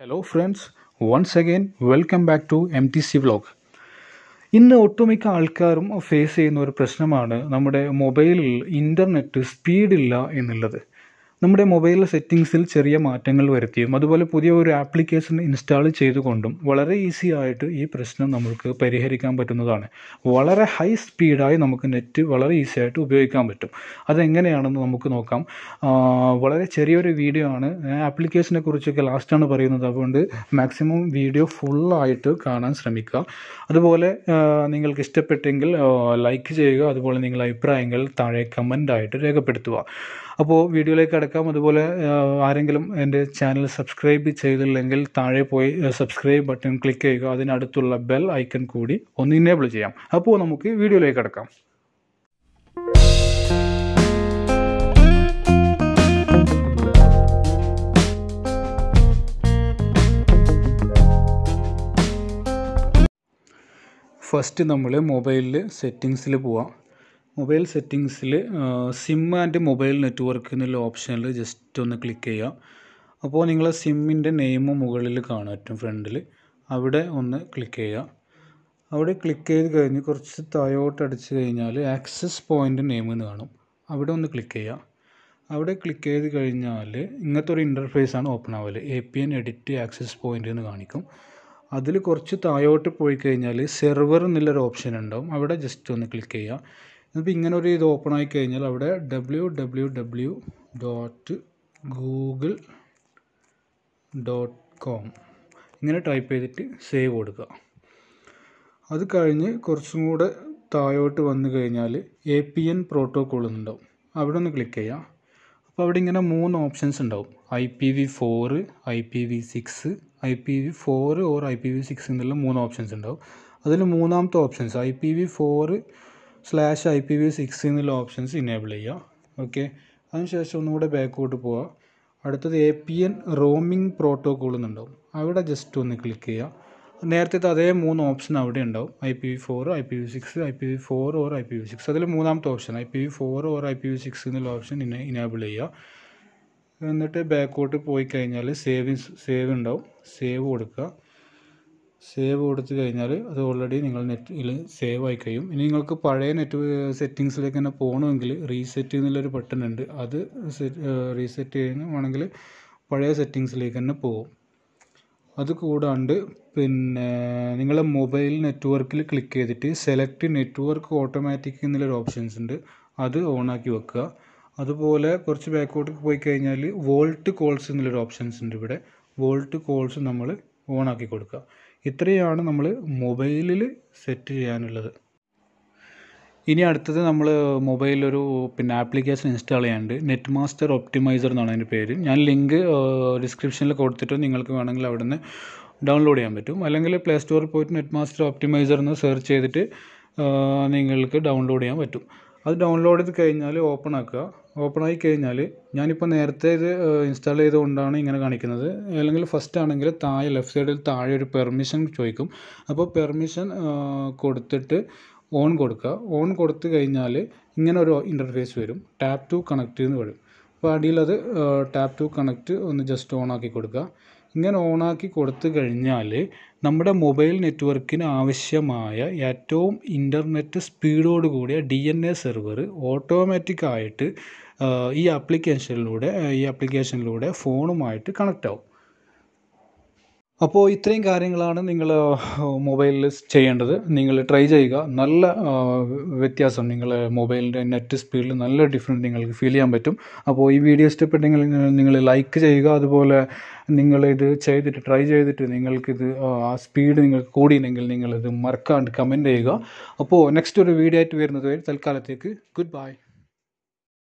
Hello friends once again welcome back to M T C vlog ഇന്ന് ഒട്ടുമിക്ക ആൾക്കാരും face ചെയ്യുന്ന ഒരു പ്രശ്നമാണ് നമ്മുടെ മൊബൈലിൽ ഇന്റർനെറ്റ് സ്പീഡില്ല എന്നുള്ളത്. നമ്മുടെ മൊബൈൽ സെറ്റിങ്സിൽ ചെറിയ മാറ്റങ്ങൾ വരുത്തിയും അതുപോലെ പുതിയ ഒരു ആപ്ലിക്കേഷൻ ഇൻസ്റ്റാൾ ചെയ്തുകൊണ്ടും വളരെ ഈസി ആയിട്ട് ഈ പ്രശ്നം നമുക്ക് പരിഹരിക്കാൻ പറ്റുന്നതാണ്. വളരെ ഹൈ സ്പീഡായി നമുക്ക് നെറ്റ് വളരെ ഈസി ആയിട്ട് ഉപയോഗിക്കാൻ പറ്റും. അതെങ്ങനെയാണെന്ന് നമുക്ക് നോക്കാം. വളരെ ചെറിയൊരു വീഡിയോ ആണ്. ആപ്ലിക്കേഷനെ കുറിച്ചൊക്കെ ലാസ്റ്റാണ് പറയുന്നത്. അതുകൊണ്ട് മാക്സിമം വീഡിയോ ഫുള്ളായിട്ട് കാണാൻ ശ്രമിക്കുക. അതുപോലെ നിങ്ങൾക്ക് ഇഷ്ടപ്പെട്ടെങ്കിൽ ലൈക്ക് ചെയ്യുക. അതുപോലെ നിങ്ങളുടെ അഭിപ്രായങ്ങൾ താഴെ കമന്റായിട്ട് രേഖപ്പെടുത്തുക. അപ്പോൾ വീഡിയോയിലേക്ക് അടക്കാം അതുപോലെ ആരെങ്കിലും എന്റെ ചാനൽ സബ്സ്ക്രൈബ് ചെയ്തില്ലെങ്കിൽ താഴെ പോയി സബ്സ്ക്രൈബ് ബട്ടൺ ക്ലിക്ക് ചെയ്യുക. അതിനടുത്തുള്ള ബെൽ ഐക്കൺ കൂടി ഒന്ന് ഇനേബിൾ ചെയ്യാം. അപ്പോൾ നമുക്ക് വീഡിയോയിലേക്ക് കിടക്കാം. ഫസ്റ്റ് നമ്മൾ മൊബൈലിൽ സെറ്റിങ്സിൽ പോവാം. മൊബൈൽ സെറ്റിങ്സിൽ സിം ആൻഡ് മൊബൈൽ നെറ്റ്വർക്ക് എന്നുള്ള ഓപ്ഷനിൽ ജസ്റ്റ് ഒന്ന് ക്ലിക്ക് ചെയ്യുക അപ്പോൾ നിങ്ങൾ സിമ്മിന്റെ നെയിം മുകളിൽ കാണാൻ ഏറ്റവും ഫ്രണ്ടിൽ അവിടെ ഒന്ന് ക്ലിക്ക് ചെയ്യുക അവിടെ ക്ലിക്ക് ചെയ്ത് കഴിഞ്ഞ് കുറച്ച് താഴോട്ട് അടിച്ച് കഴിഞ്ഞാൽ ആക്സസ് പോയിന്റ് നെയിം എന്ന് കാണും. അവിടെ ഒന്ന് ക്ലിക്ക് ചെയ്യുക അവിടെ ക്ലിക്ക് ചെയ്ത് കഴിഞ്ഞാൽ ഇങ്ങനത്തെ ഒരു ഇന്റർഫേസ് ആണ് open ആവൽ. A P N edit access point എന്ന് കാണിക്കും. അതിൽ കുറച്ച് താഴോട്ട് പോയി കഴിഞ്ഞാൽ സെർവർ എന്നുള്ളൊരു ഓപ്ഷൻ ഉണ്ടാവും. അവിടെ ജസ്റ്റ് ഒന്ന് ക്ലിക്ക് ചെയ്യുക എന്നിപ്പോൾ ഇങ്ങനെ ഒരു ഇത് ഓപ്പൺ ആയി കഴിഞ്ഞാൽ അവിടെ W W W dot Google dot com ഇങ്ങനെ ടൈപ്പ് ചെയ്തിട്ട് സേവ് കൊടുക്കുക. അത് കഴിഞ്ഞ് കുറച്ചും കൂടെ താഴോട്ട് വന്നു കഴിഞ്ഞാൽ എ പി എൻ പ്രോട്ടോക്കോൾ എന്നുണ്ടാവും. അവിടെ ഒന്ന് ക്ലിക്ക് ചെയ്യാം. അപ്പോൾ അവിടെ ഇങ്ങനെ മൂന്ന് ഓപ്ഷൻസ് ഉണ്ടാവും. I P V four I P V six I P V four or I P V six എന്നുള്ള മൂന്ന് ഓപ്ഷൻസ് ഉണ്ടാവും. അതിൽ മൂന്നാമത്തെ options I P V four slash I P V six എന്നുള്ള ഓപ്ഷൻസ് ഇനേബിൾ ചെയ്യുക okay അതിനുശേഷം ഒന്നുകൂടെ ബാക്കോട്ട് പോവുക അടുത്തത് A P N roaming protocol എന്നുണ്ടാവും. അവിടെ ജസ്റ്റ് ഒന്ന് ക്ലിക്ക് ചെയ്യുക നേരത്തെ അതേ മൂന്ന് ഓപ്ഷൻ അവിടെ ഉണ്ടാവും. I P V four I P V six I P V four or I P V six അതിൽ മൂന്നാമത്തെ option I P V four or I P V six എന്നുള്ള ഓപ്ഷൻ ഇനെ ഇനേബിൾ ചെയ്യുക എന്നിട്ട് ബാക്കോട്ട് പോയി കഴിഞ്ഞാൽ സേവ് സേവ് ഉണ്ടാവും. സേവ് കൊടുക്കുക. സേവ് കൊടുത്തു കഴിഞ്ഞാൽ അത് ഓൾറെഡി നിങ്ങൾ നെറ്റിൽ സേവ് ആയി കഴിയും. ഇനി നിങ്ങൾക്ക് പഴയ നെറ്റ് സെറ്റിങ്സിലേക്ക് തന്നെ പോകണമെങ്കിൽ റീസെറ്റ് എന്നുള്ളൊരു ബട്ടൺ ഉണ്ട്. അത് റീസെറ്റ് ചെയ്യണമെങ്കിൽ പഴയ സെറ്റിങ്സിലേക്ക് തന്നെ പോകും അത് കൂടാണ്ട് പിന്നെ നിങ്ങളെ മൊബൈൽ നെറ്റ്വർക്കിൽ ക്ലിക്ക് ചെയ്തിട്ട് സെലക്ട് നെറ്റ്വർക്ക് ഓട്ടോമാറ്റിക് എന്നുള്ളൊരു ഓപ്ഷൻസ് ഉണ്ട്. അത് ഓണാക്കി വെക്കുക. അതുപോലെ കുറച്ച് ബാക്കോട്ട് പോയി കഴിഞ്ഞാൽ വോൾട്ട് കോൾസ് എന്നുള്ളൊരു ഓപ്ഷൻസ് ഉണ്ട് ഇവിടെ. വോൾട്ട് കോൾസ് നമ്മൾ ഓണാക്കി കൊടുക്കുക. ഇത്രയാണ് നമ്മൾ മൊബൈലിൽ സെറ്റ് ചെയ്യാനുള്ളത്. ഇനി അടുത്തത് നമ്മൾ മൊബൈലിലൊരു പിന്നെ ആപ്ലിക്കേഷൻ ഇൻസ്റ്റാൾ ചെയ്യാനുണ്ട്. നെറ്റ് മാസ്റ്റർ ഒപ്റ്റിമൈസർ എന്നാണ് അതിന്റെ പേര്. ഞാൻ ലിങ്ക് ഡിസ്ക്രിപ്ഷനിൽ കൊടുത്തിട്ട് നിങ്ങൾക്ക് വേണമെങ്കിൽ അവിടെ നിന്ന് ഡൗൺലോഡ് ചെയ്യാൻ പറ്റും. അല്ലെങ്കിൽ പ്ലേ സ്റ്റോറിൽ പോയിട്ട് നെറ്റ് മാസ്റ്റർ ഒപ്റ്റിമൈസർ എന്ന് സെർച്ച് ചെയ്തിട്ട് നിങ്ങൾക്ക് ഡൗൺലോഡ് ചെയ്യാൻ പറ്റും. അത് ഡൗൺലോഡ് ചെയ്ത് കഴിഞ്ഞാൽ ഓപ്പൺ ആക്കുക. ഓപ്പൺ ആയി കഴിഞ്ഞാൽ ഞാനിപ്പോൾ നേരത്തെ ഇത് ഇൻസ്റ്റാൾ ചെയ്തുകൊണ്ടാണ് ഇങ്ങനെ കാണിക്കുന്നത്. അല്ലെങ്കിൽ ഫസ്റ്റ് ആണെങ്കിൽ താഴെ ലെഫ്റ്റ് സൈഡിൽ താഴെ ഒരു പെർമിഷൻ ചോദിക്കും. അപ്പോൾ പെർമിഷൻ കൊടുത്തിട്ട് ഓൺ കൊടുക്കുക. ഓൺ കൊടുത്തു കഴിഞ്ഞാൽ ഇങ്ങനെ ഒരു ഇന്റർഫേസ് വരും. ടാപ്പ് ടു കണക്റ്റ് എന്ന് വരും. അപ്പോൾ അടിയിൽ അത് ടാപ്പ് ടു കണക്റ്റ് ഒന്ന് ജസ്റ്റ് ഓൺ ആക്കി കൊടുക്കുക. ഇങ്ങനെ ഓണാക്കി കൊടുത്തു കഴിഞ്ഞാൽ നമ്മുടെ മൊബൈൽ നെറ്റ്വർക്കിന് ആവശ്യമായ ഏറ്റവും ഇന്റർനെറ്റ് സ്പീഡോട് കൂടിയ ഡി എൻ എ സെർവർ ഓട്ടോമാറ്റിക്കായിട്ട് ഈ ആപ്ലിക്കേഷനിലൂടെ ഈ ആപ്ലിക്കേഷനിലൂടെ ഫോണുമായിട്ട് കണക്റ്റ് ആവും അപ്പോൾ ഇത്രയും കാര്യങ്ങളാണ് നിങ്ങൾ മൊബൈലിൽ ചെയ്യേണ്ടത്. നിങ്ങൾ ട്രൈ ചെയ്യുക. നല്ല വ്യത്യാസം നിങ്ങൾ മൊബൈലിന്റെ നെറ്റ് സ്പീഡിൽ നല്ല ഡിഫറന്റ് നിങ്ങൾക്ക് ഫീൽ ചെയ്യാൻ പറ്റും. അപ്പോൾ ഈ വീഡിയോ ഇഷ്ടപ്പെട്ടെങ്കിൽ നിങ്ങൾ ലൈക്ക് ചെയ്യുക. അതുപോലെ നിങ്ങൾ ഇത് ചെയ്തിട്ട് ട്രൈ ചെയ്തിട്ട് നിങ്ങൾക്കിത് ആ സ്പീഡ് നിങ്ങൾക്ക് കൂടിയില്ലെങ്കിൽ നിങ്ങളിത് മറക്കാണ്ട് കമന്റ് ചെയ്യുക. അപ്പോൾ നെക്സ്റ്റ് ഒരു വീഡിയോ ആയിട്ട് വരുന്നത് വരെ തൽക്കാലത്തേക്ക് ഗുഡ് ബൈ